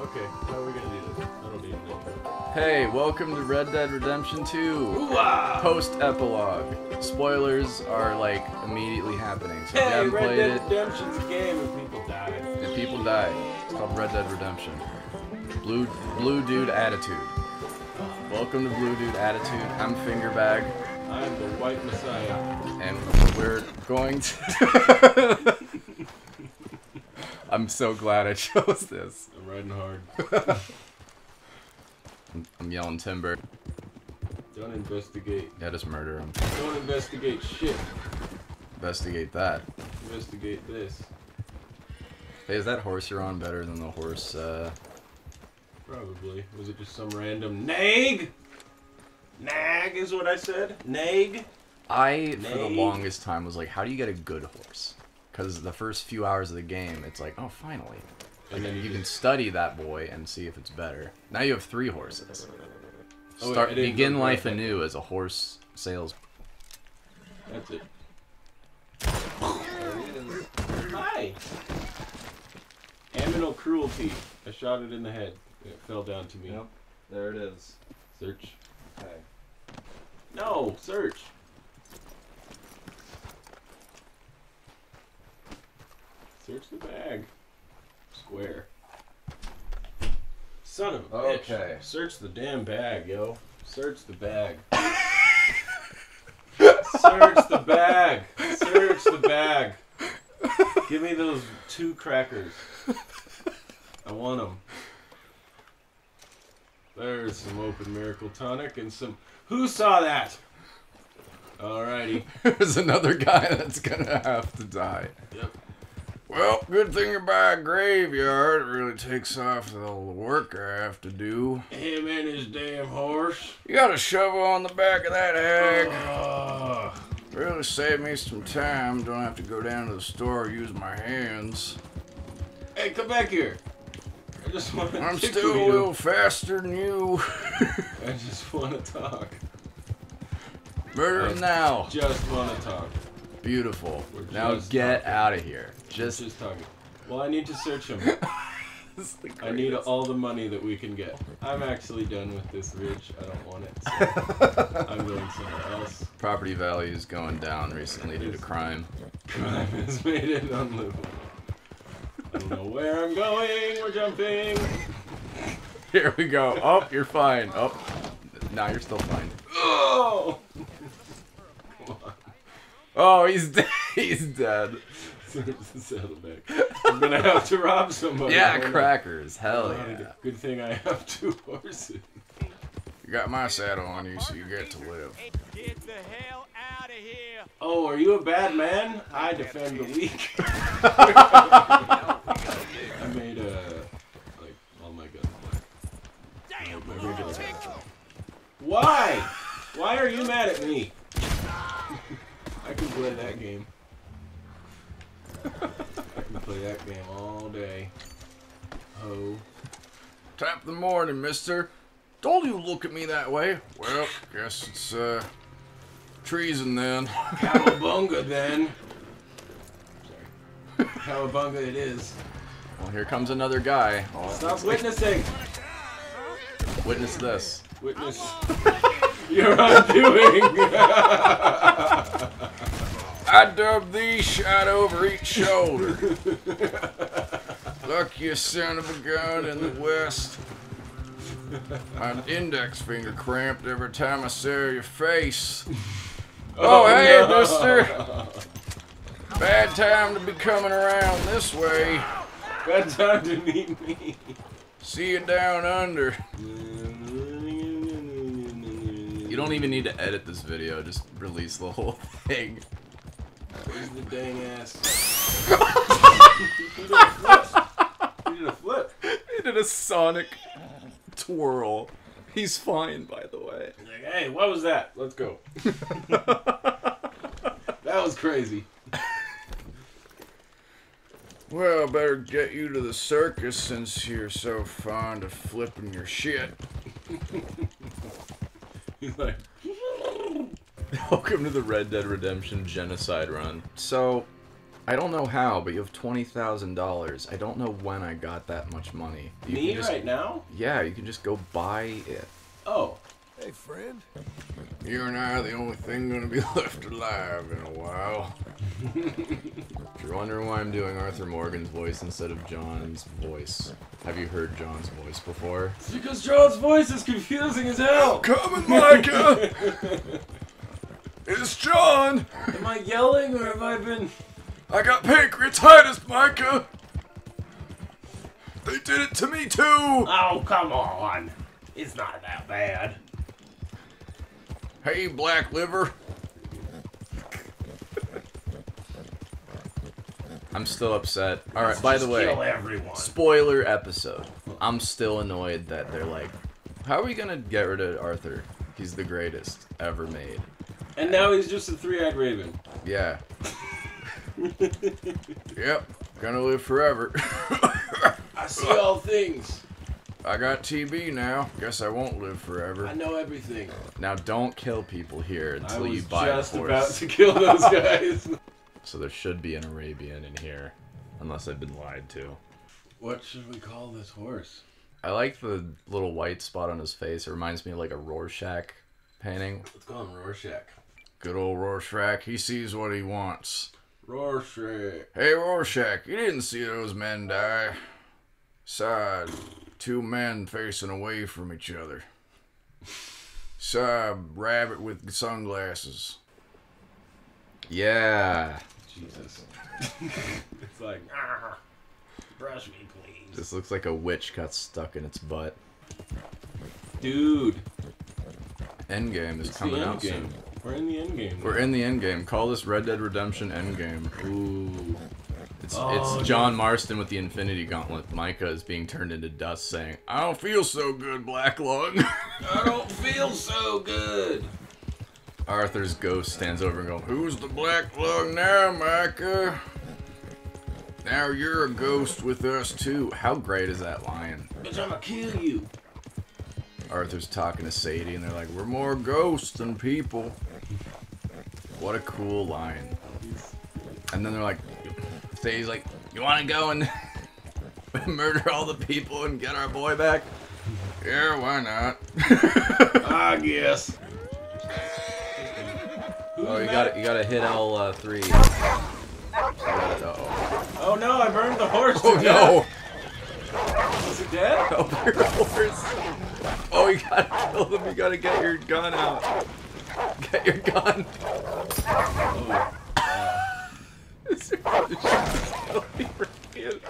Okay, how are we gonna do this? I don't need an intro. Hey, welcome to Red Dead Redemption 2 post epilogue. Spoilers are like immediately happening. So if you Hey, haven't Red played Dead it, Redemption's a game and people die. and people die. It's called Red Dead Redemption. Blue Blue Dude Attitude. Welcome to Blue Dude Attitude. I'm Fingerbag, I'm the White Messiah. and we're going to. I'm so glad I chose this. I'm riding hard. I'm, I'm yelling timber. Don't investigate. Yeah, just murder him. Don't investigate shit. Investigate that. Investigate this. Hey, is that horse you're on better than the horse? Uh, Probably. Was it just some random nag? Nag is what I said. Nag. I for the longest time was like, how do you get a good horse? Because the first few hours of the game, it's like, oh, finally, And then you, you can study that boy and see if it's better. Now you have three horses. Oh, Start begin life anew as a horse sales. That's it. Hi. Aminal cruelty. I shot it in the head. It fell down to me. Yep, there it is. Search. Okay. No, search. Search the bag. Square. Son of a bitch. Okay. Search the damn bag, yo. Search the bag. Search the bag. Search the bag. Give me those two crackers. I want them. There's some open miracle tonic and some. Who saw that? Alrighty. There's another guy that's gonna have to die. Yep. Well, good thing about a graveyard. It really takes off all the work I have to do. Him and his damn horse. You got a shovel on the back of that hag. Ugh. Really save me some time. Don't have to go down to the store or use my hands. Hey, come back here. I just want to I'm still a little faster than you. I just want to talk. Murder him now. Just want to talk. Beautiful. We're Now get talking. out of here. Just, Just. talking. Well, I need to search him. Is I need all the money that we can get. I'm actually done with this ridge. I don't want it. So I'm going somewhere else. Property values going down recently due to crime. Crime has made it unlivable. I don't know where I'm going. We're jumping. Here we go. Oh, you're fine. Oh, now you're still fine. Oh! Oh, he's dead. he's dead. Saddleback. I'm gonna have to rob somebody. Yeah, Hold on. crackers. Hell yeah. Good thing I have two horses. You got my saddle on you, so you get to live. Get the hell out of here! Oh, are you a bad man? I defend the weak. I made a like all my guns black. Damn, My regular lunatic! guns. Why? Why are you mad at me? I can play that game. I can play that game all day. Oh. Tap the morning, mister. Told you look at me that way. Well, guess it's, uh, treason then. Cowabunga then. Sorry. Cowabunga it is. Well, here comes another guy. Oh, Stop witnessing. witness this. Witness You're undoing. I dub thee shot over each shoulder. Lucky son of a gun in the west. My index finger cramped every time I saw your face. Oh, hey, oh, no. mister. Bad time to be coming around this way. Bad time to meet me. See you down under. You don't even need to edit this video, just release the whole thing. Where's the dang ass? you did a flip. You did a flip. He did a sonic twirl. He's fine, by the way. Like, hey, what was that? Let's go. that was crazy. Well, better get you to the circus since you're so fond of flipping your shit. He's like, Welcome to the Red Dead Redemption Genocide Run. So, I don't know how, but you have twenty thousand dollars. I don't know when I got that much money. You Me can just, right now? Yeah, you can just go buy it. Oh. Hey, friend. You and I are the only thing gonna be left alive in a while. if you're wondering why I'm doing Arthur Morgan's voice instead of John's voice, have you heard John's voice before? It's because John's voice is confusing as hell. Coming, Micah! it's John! Am I yelling or have I been? I got pancreatitis, Micah! They did it to me too! Oh come on! It's not that bad. Hey, black liver. I'm still upset. Alright, by the way, kill everyone. spoiler episode. I'm still annoyed that they're like, how are we gonna get rid of Arthur? He's the greatest ever made. And now he's just a three-eyed raven. Yeah. yep, gonna live forever. I see all things. I got TB now. Guess I won't live forever. I know everything. Now don't kill people here until you buy a horse. I was just about to kill those guys. So there should be an Arabian in here, unless I've been lied to. what should we call this horse? I like the little white spot on his face. It reminds me of like a Rorschach painting. Let's call him Rorschach. Good old Rorschach. He sees what he wants. Rorschach. Hey Rorschach, you didn't see those men die. Saw two men facing away from each other. Saw a rabbit with sunglasses. Yeah. Jesus. it's like, ah, brush me, please. This looks like a witch got stuck in its butt. Dude, Endgame is it's coming out game. soon. We're in the end game. We're in the end game. Call this Red Dead Redemption Endgame. Ooh. It's, Oh, it's John Marston with the Infinity Gauntlet. Micah is being turned into dust saying, I don't feel so good, Black Lung. I don't feel so good. Arthur's ghost stands over and goes, Who's the Black Lung now, Micah? Now you're a ghost with us too. How great is that line? Bitch, I'ma kill you. Arthur's talking to Sadie and they're like, We're more ghosts than people. What a cool line. And then they're like, Sadie's like, You wanna go and murder all the people and get our boy back? Yeah, why not? I guess. Oh, you got to You got to hit L uh, three. Uh-oh. Oh no, I burned the horse. Oh no! Is it dead? Help your horse! Oh, you gotta kill them. You gotta get your gun out. Get your gun. Oh. This is totally freaking-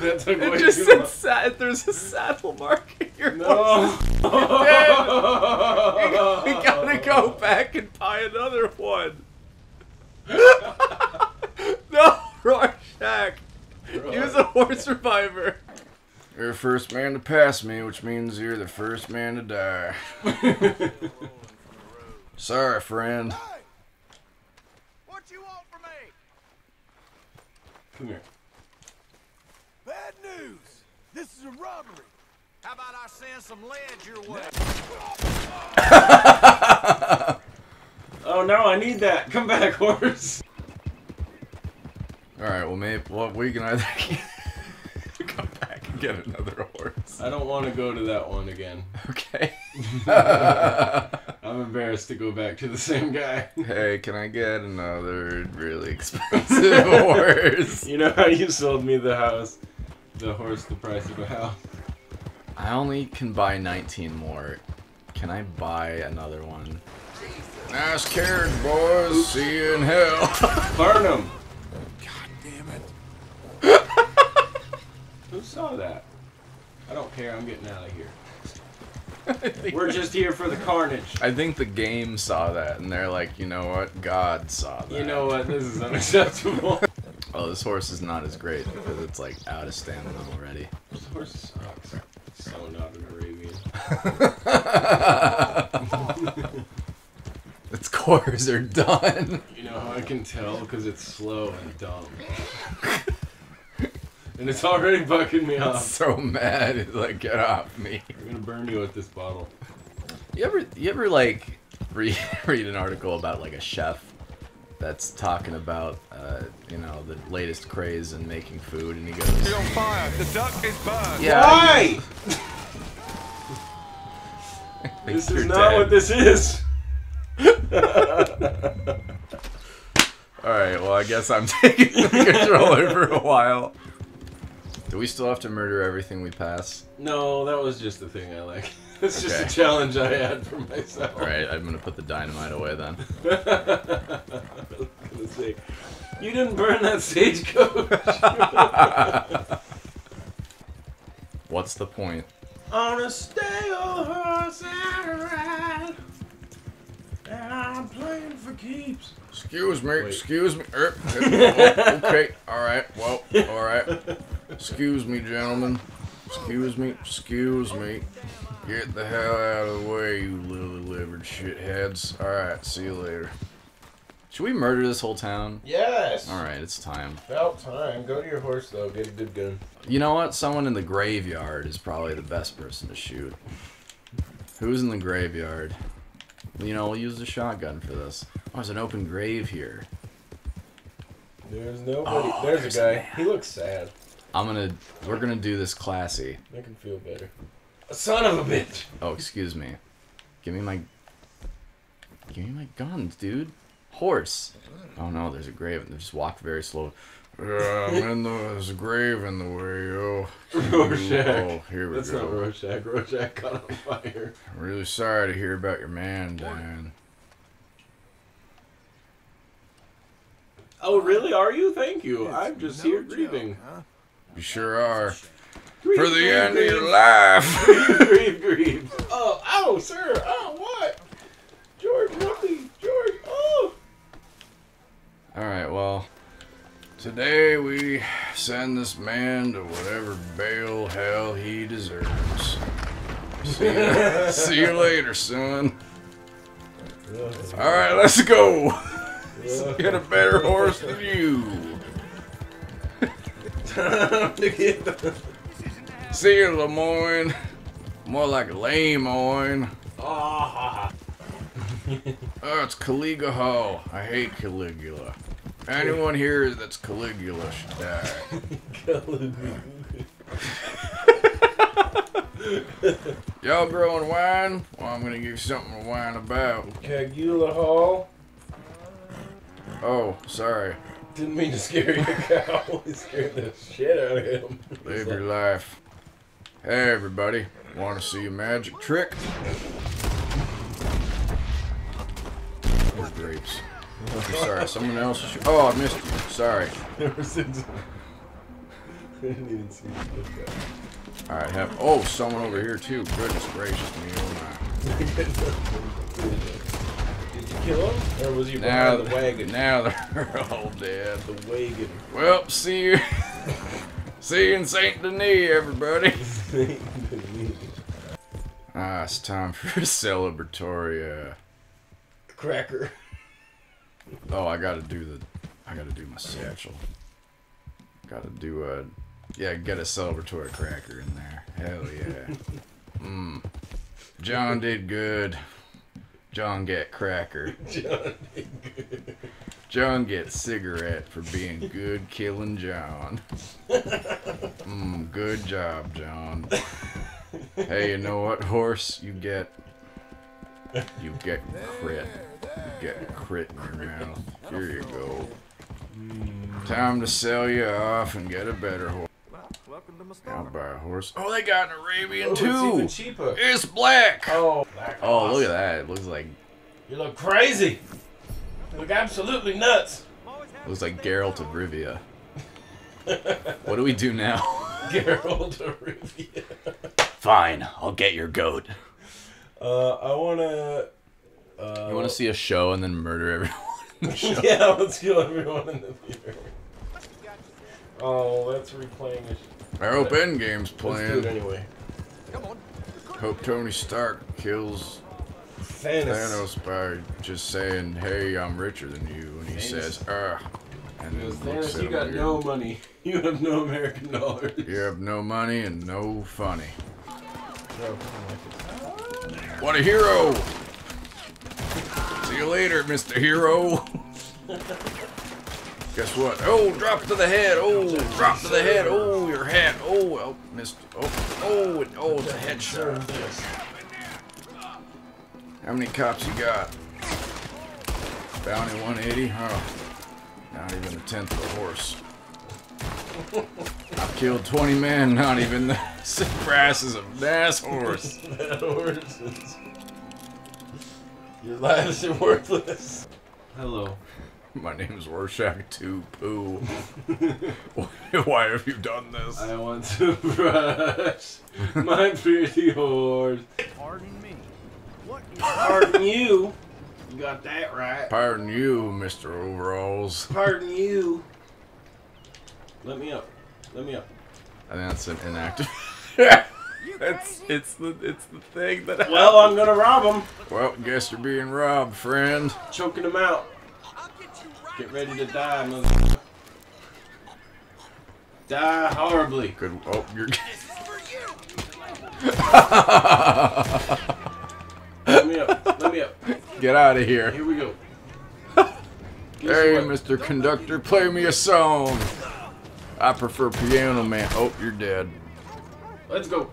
That took It just said sad. There's a saddle mark in your No. horse. We gotta go back and buy another one. no, Rorschach. Use a horse reviver. You're the first man to pass me, which means you're the first man to die. Sorry, friend. Hey! What you want from me? Come here. Bad news. This is a robbery. How about I send some lead your way? Oh no, I need that. Come back, horse. All right, well, maybe well, we can either come back and get another horse. I don't want to go to that one again. Okay. I'm embarrassed to go back to the same guy. hey, can I get another really expensive horse? You know how you sold me the house? The horse, the price of a house. I only can buy 19 more. Can I buy another one? Nice carriage, boys. See you in hell. Burn him! Damn it. Who saw that? I don't care, I'm getting out of here. We're just here for the carnage. I think the game saw that, and they're like, you know what? God saw that. You know what? This is unacceptable. Oh, this horse is not as great because it's like out of stamina already. this horse sucks. So not an Arabian. Its cores are done. You know how I can tell? Because it's slow and dumb. And it's already bucking me I'm off. so mad. It's like, get off me. I'm gonna burn you with this bottle. You ever you ever like read read an article about like a chef that's talking about uh, you know the latest craze in making food, and he goes, You're on fire. The duck is burned. "Yeah, Why? This is not dead." what this is. All right, well I guess I'm taking the controller for a while. Do we still have to murder everything we pass? No, that was just the thing I like. It's just a challenge I had for myself. All right, I'm gonna put the dynamite away then. I was say, you didn't burn that stagecoach. What's the point? On a stale horse and ride, and I'm playing for keeps. Excuse me, Wait. excuse me. Er, oh, okay, all right, well, all right. Excuse me, gentlemen. Excuse me, excuse me. Get the hell out of the way, you lily-livered shitheads. All right, see you later. Should we murder this whole town? Yes. All right, it's time. About time. Go to your horse though. Get a good gun. You know what? Someone in the graveyard is probably the best person to shoot. Who's in the graveyard? You know, we'll use the shotgun for this. Oh, there's an open grave here. There's nobody. Oh, there's, there's a a guy. man. he looks sad. I'm gonna, we're gonna do this classy. Make him feel better. A Son of a bitch. Oh, excuse me. Give me my, give me my guns, dude. Horse. Oh no, there's a grave. And they just walk very slow. Yeah, I'm in the, there's grave in the way, oh. Rorschach. Oh, here we That's go. not Rorschach. Rorschach caught on fire. I'm really sorry to hear about your man, Dan. Oh, really? Are you? Thank you. It's I'm just no here joke, grieving. huh? You sure are. Grieve, For the grieve, end of your life. grieve, grieve, grieve. Oh, oh, sir. Oh, what? George, Ruffy. George. Oh. Alright, well, today we send this man to whatever bail hell he deserves. See you, see you later, son. Alright, let's go. Get a better horse than you. See you, Lemoyne. More like Lemoyne. Ah. Oh, it's Caligula Hall. I hate Caligula. Anyone here that's Caligula should die. Y'all growing wine? Well, I'm gonna give you something to whine about. Cagula Hall. Oh, sorry. Didn't mean to scare your cow. He scared the shit out of him. Live your life. Hey, everybody. Want to see a magic trick? Or grapes. I'm sorry, someone else. Oh, I missed you. Sorry. Ever since. I didn't even see this All right, have. Oh, someone over here too. Goodness gracious me, oh my. Did you kill him? Or was he Now, the wagon? now they're all dead. The wagon. Well, see you. see you in Saint Denis, everybody. Saint Denis. Ah, it's time for a celebratory. Uh, Cracker. Oh, I gotta do the. I gotta do my satchel. Gotta do a. Yeah, get a celebratory cracker in there. Hell yeah. Mmm. John did good. John get cracker. John. Did. good. John gets cigarette for being good killing John. Mmm, good job, John. Hey, you know what, horse? You get you get crit. You get crit in your mouth. Here you go. Time to sell you off and get a better horse. Well, welcome to I'll buy a horse. Oh, they got an Arabian Oh, it's even too. cheaper. It's black. Oh, black Oh, look at that. It looks like You look crazy. You look absolutely nuts. looks like Geralt of Rivia. What do we do now? Geralt of Rivia. Fine, I'll get your goat. Uh, I wanna. Uh, You want to see a show and then murder everyone in the show? yeah, let's kill everyone in the theater. Oh, that's replaying a sh- I hope Endgame's playing. Let's do it anyway. Come on. Hope Tony Stark kills Thanos. Thanos by just saying, "Hey, I'm richer than you," and he Thanos. says, "Ah," and then Thanos, you got weird. no money. You have no American dollars. You have no money and no funny. What a hero! See you later, Mr. Hero. Guess what? Oh, drop to the head. Oh, drop to the head. Oh, your hat. Oh, well, missed. Oh, oh, it- oh, it's a headshot. How many cops you got? Bounty 180? Oh, not even a tenth of a horse. I've killed 20 men, not even the brasses of horse. that horse. Your lives are worthless. Hello. My name is Rorschach 2 Poo. Why have you done this? I want to brush my pretty horse. Pardon me. What is Pardon you. You got that right. Pardon you, Mr. Overalls. Pardon you. Let me up. Let me up. I think that's an inactive. you it's it's the it's the thing that. Well, I'm gonna rob him. Well, guess you're being robbed, friend. Choking him out. I'll get you right. Get ready to die, mother. Die horribly. Good. Oh, you're. This is. Let me up. Let me up. Get out of here. Here we go. Hey. Mr. Conductor, play me a song. I prefer Piano Man. Oh, you're dead. Let's go.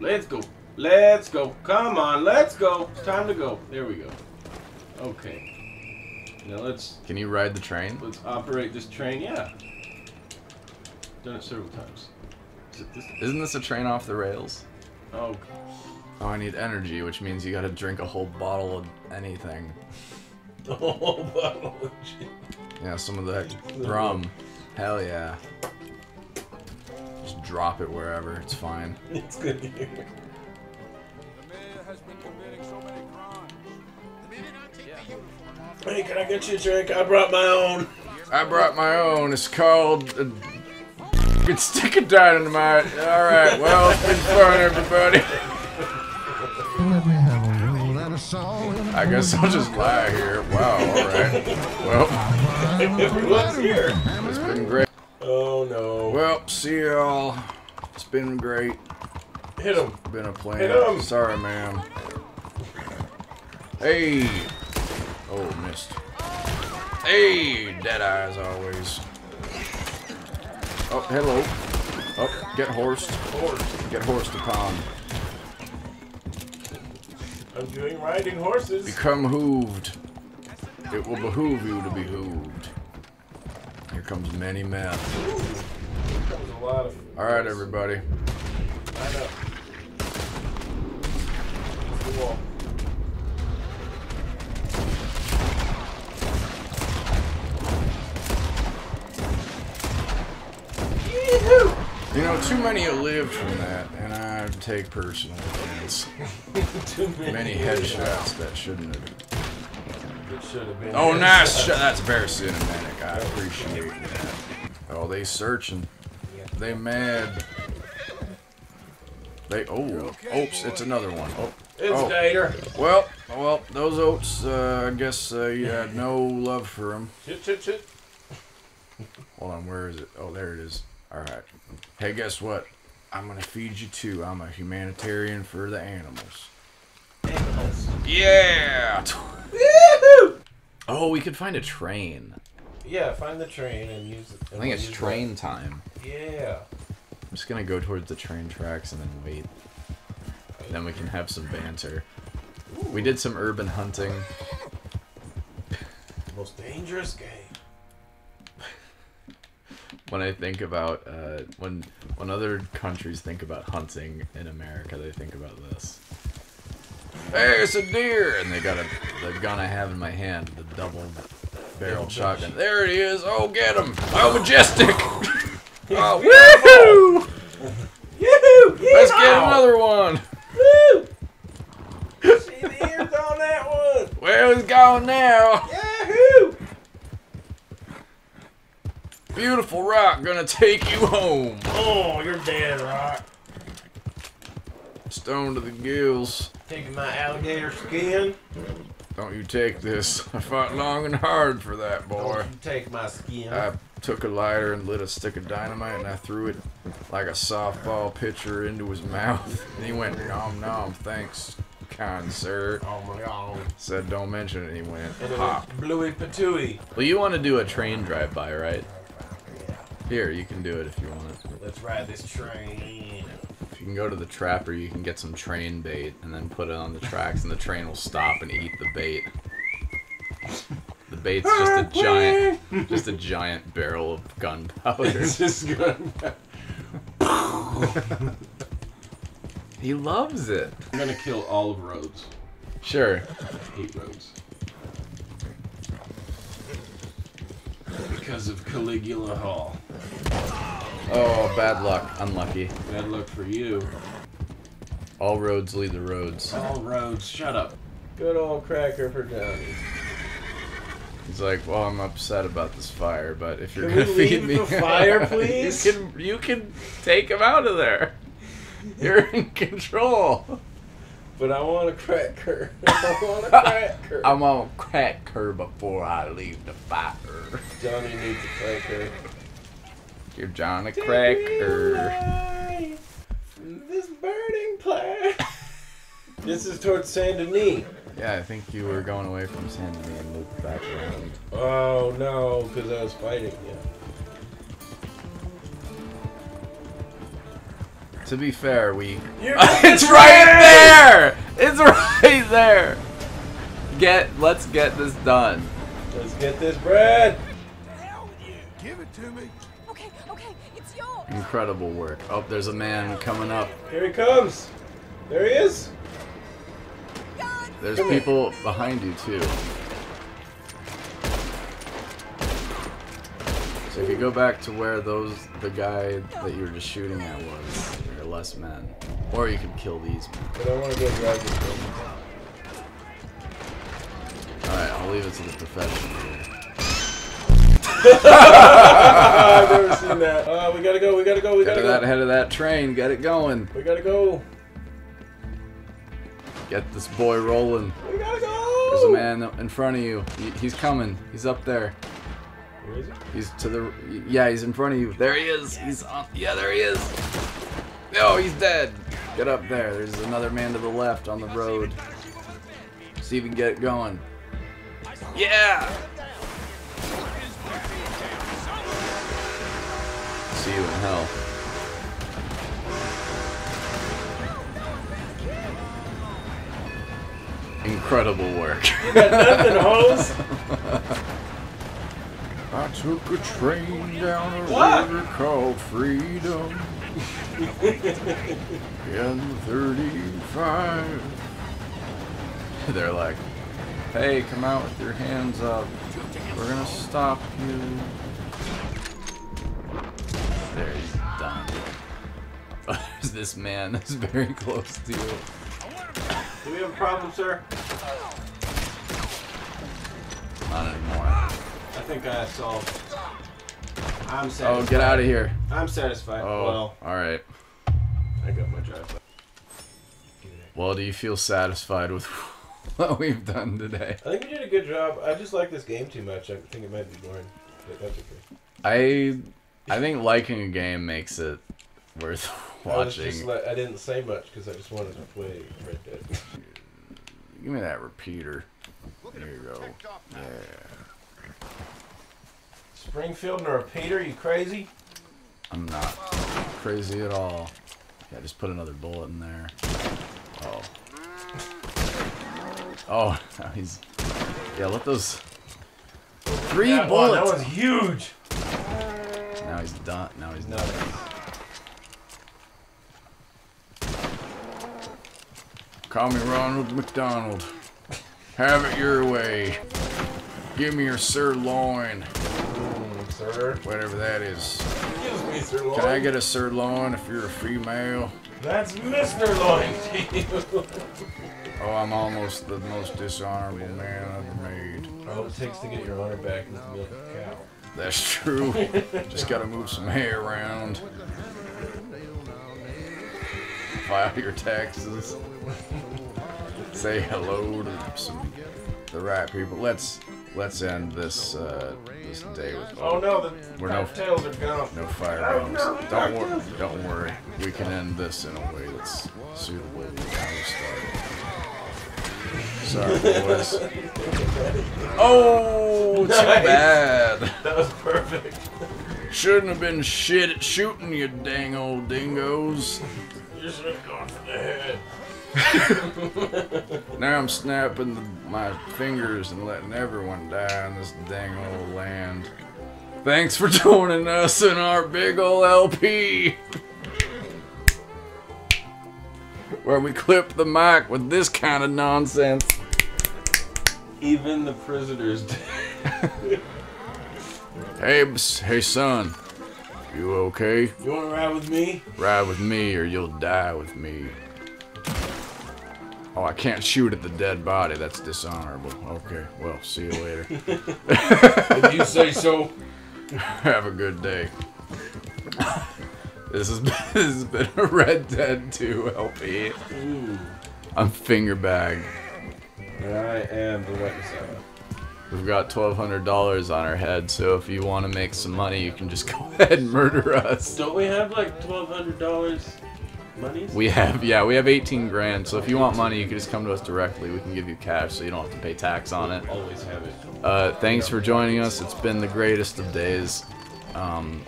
Let's go. Let's go. Come on, let's go. It's time to go. There we go. Okay. Now let's Can you ride the train? let's operate this train. Yeah. Done it several times. Is it this? Isn't this a train off the rails? Oh, Oh, I need energy, which means you gotta drink a whole bottle of anything. oh, bottle of shit. Yeah, some of that rum. Hell yeah. Just drop it wherever, it's fine. It's good here. The mayor has been committing so many crimes. The minute I take the uniform off, Hey, can I get you a drink? I brought my own. I brought my own. It's called uh, a good stick of dynamite. All right. Well, it's been fun, everybody. Let me have a roll and a song. I guess I'll just lie here. Wow. All right. Well, Everyone's here. it's been great. Oh no. Well, see y'all. It's been great. Hit him. Been a plan. Hit 'em. Sorry, ma'am. Hey. Oh, missed. Hey, dead eye as always. Oh, hello. Oh, get horsed. Horse. Get horsed upon. I'm doing riding horses. Become hooved. It will behoove you to be hooved. Here comes many men. There's a lot of. All right, everybody. Line up. The wall. You know, too many have lived from that, and I take personal offense. Too many. Many headshots that shouldn't have. It should have been. Oh, nice. That's very cinematic. I appreciate that. Oh, they searching. They mad. They oh, oops, it's another one. Oh, It's oh. Gator. well, well, those oats. Uh, I guess uh, you had no love for them. Chit chit chit. Hold on, where is it? Oh, there it is. All right. Hey, guess what? I'm gonna feed you too. I'm a humanitarian for the animals. Animals. Yeah. Oh, we could find a train. Yeah, find the train and use it. I think it's train time. Yeah. I'm just gonna go towards the train tracks and then wait. Then we can have some banter. We did some urban hunting. The Most dangerous game. When I think about uh, when when other countries think about hunting in America, they think about this. Hey, it's a deer, and they got a the gun I have in my hand, the double barreled shotgun. There it is. Oh, get him! Oh, majestic! oh, woohoo! Yoo-hoo! Let's get another one. Woo! See the ears on that one. Well, he's gone now. Yahoo! Beautiful rock, gonna take you home. Oh, you're dead, Rock. Stone to the gills. Taking my alligator skin. Don't you take this. I fought long and hard for that, boy. Don't you take my skin. I took a lighter and lit a stick of dynamite and I threw it like a softball pitcher into his mouth. And he went, nom nom, thanks. kind sir. Oh my god. Said don't mention it. He went. And it Pop. Bluey Patooey. Well, you want to do a train drive-by, right? Here, you can do it if you want. Let's ride this train. If you can go to the trapper, you can get some train bait and then put it on the tracks, and the train will stop and eat the bait. The bait's just a ah, giant, just a giant barrel of gunpowder. It's just good. He loves it. I'm gonna kill all of Rhodes. Sure. I Hate Rhodes. Because of Caligula Hall. Oh, bad luck. Unlucky. Bad luck for you. All roads lead the roads. All roads. shut up. Good old cracker for Johnny. He's like, well, I'm upset about this fire, but if you're Can gonna feed leave me the fire, please? you can you can take him out of there. You're in control. But I want a cracker. I want a cracker. I'm gonna crack her before I leave the fire. Johnny needs a cracker. Give John a cracker. This burning place. this is towards Saint Denis. Yeah, I think you were going away from San Denis and looped back around. Oh no, because I was fighting you. To be fair, we. It's right there. It's right there. Get. Let's get this done. Let's get this bread. Give it to me. Incredible work. Oh, there's a man coming up. Here he comes. There he is. There's people behind you too. So if you go back to where those the guy that you were just shooting at was, there are less men. Or you could kill these men. But I want to go drive this thing. Alright, I'll leave it to the professional here. I've never seen that. Uh, we gotta go. We gotta go. We Get gotta to that go. head of that train, get it going. We gotta go. Get this boy rolling. We gotta go. There's a man in front of you. He- He's coming. He's up there. Where is he? He's to the yeah, he's in front of you. There he is. He's on yeah, there he is. No, he's dead. Get up there. There's another man to the left on the road. See if we can get it going. Yeah. See you in hell. Incredible work. Nothing, hose. I took a train down a What? river called Freedom. in 35. They're like, hey, come out with your hands up. We're gonna stop you. This man that's very close to you. Do we have a problem, sir? Not anymore. I think I solved. I'm satisfied. Oh, get out of here. I'm satisfied. Oh, Well, alright. I got my drive. Well, do you feel satisfied with what we've done today? I think we did a good job. I just like this game too much. I think it might be boring. But that's okay. I I think liking a game makes it worth I just watching. like, I didn't say much because I just wanted to play Red Dead. Give me that repeater. There you go. Yeah. Springfield and a repeater? You crazy? I'm not crazy at all. Yeah, just put another bullet in there. Oh. Oh, now he's. Yeah, let those. Three That one, bullets! that was huge. Now he's done. Now he's No. done. Call me Ronald McDonald. Have it your way. Give me your sirloin, Mm, sir. whatever that is. Excuse me, Sir Lloyd. Can I get a sirloin if you're a female? That's Mr. You. Oh, I'm almost the most dishonorable man ever made. All it takes to get your honor back is milk a cow. That's true. Just gotta move some hair around. File your taxes. Say hello to some the right people. Let's let's end this uh, this day with Oh no, the We're no- tails are gone. no firearms. Don't worry. Don't worry. We can end this in a way that's suitable to how we started. Sorry, boys. Oh, too Nice. bad. That was perfect. Shouldn't have been shit at shooting, you dang old dingoes. You should have gone for the head. Now I'm snapping the, my fingers and letting everyone die in this dang old land. Thanks for joining us in our big ol' LP. Where we clip the mic with this kind of nonsense. Even the prisoners did. Hey, hey son. You okay? You want to ride with me? Ride with me or you'll die with me. Oh, I can't shoot at the dead body. That's dishonorable. Okay, well, see you later. If you say so. Have a good day. This has been, this has been a Red Dead 2 LP. Ooh. I'm finger bagged. And I am the wet. We've got $1,200 on our head, so if you want to make some money, you can just go ahead and murder us. Don't we have like twelve hundred dollars monies? We have, yeah, we have 18 grand, so if you want money, you can just come to us directly. We can give you cash so you don't have to pay tax on it. always have it. Uh, thanks for joining us. It's been the greatest of days. Um,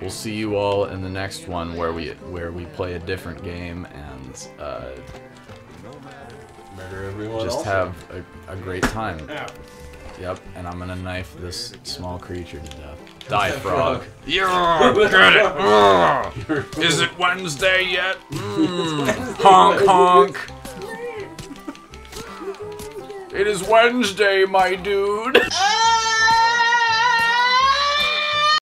we'll see you all in the next one where we where we play a different game and uh, Murder everyone. just also. have a, a great time. Ow. Yep, and I'm gonna knife this small creature to death. Die, frog. frog? Yeah, get it. Ugh. Is it Wednesday yet? Mm. honk honk. It is Wednesday, my dude.